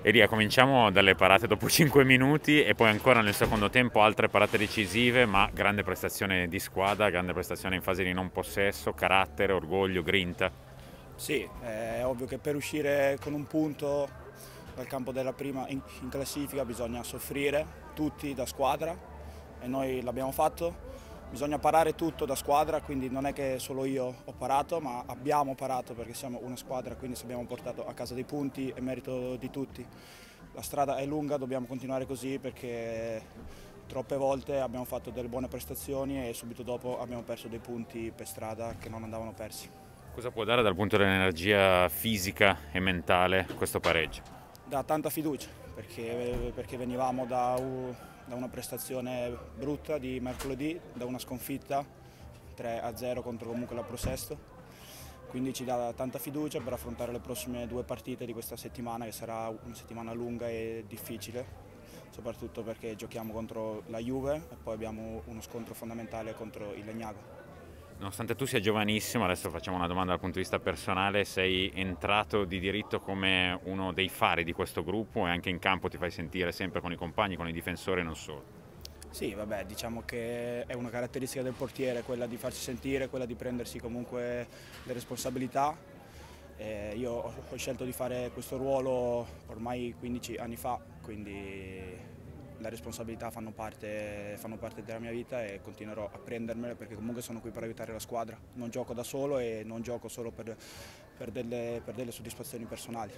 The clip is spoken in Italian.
Elia, cominciamo dalle parate dopo 5 minuti e poi ancora nel secondo tempo altre parate decisive, ma grande prestazione di squadra, grande prestazione in fase di non possesso, carattere, orgoglio, grinta. Sì, è ovvio che per uscire con un punto dal campo della prima in, in classifica bisogna soffrire tutti da squadra e noi l'abbiamo fatto bisogna parare tutto da squadra, quindi non è che solo io ho parato, ma abbiamo parato perché siamo una squadra, quindi se abbiamo portato a casa dei punti è merito di tutti. La strada è lunga, dobbiamo continuare così perché troppe volte abbiamo fatto delle buone prestazioni e subito dopo abbiamo perso dei punti per strada che non andavano persi. Cosa può dare dal punto dell'energia fisica e mentale questo pareggio? Da tanta fiducia, perché, perché venivamo da da una prestazione brutta di mercoledì, da una sconfitta 3-0 contro comunque la Prosesto. Quindi ci dà tanta fiducia per affrontare le prossime due partite di questa settimana che sarà una settimana lunga e difficile, soprattutto perché giochiamo contro la Juve e poi abbiamo uno scontro fondamentale contro il Legnago. Nonostante tu sia giovanissimo, adesso facciamo una domanda dal punto di vista personale, sei entrato di diritto come uno dei fari di questo gruppo e anche in campo ti fai sentire sempre con i compagni, con i difensori e non solo. Sì, vabbè, diciamo che è una caratteristica del portiere quella di farsi sentire, quella di prendersi comunque le responsabilità. Eh, io ho scelto di fare questo ruolo ormai 15 anni fa, quindi le responsabilità fanno parte, fanno parte, della mia vita e continuerò a prendermele perché comunque sono qui per aiutare la squadra. Non gioco da solo e non gioco solo per, per, delle, per delle soddisfazioni personali.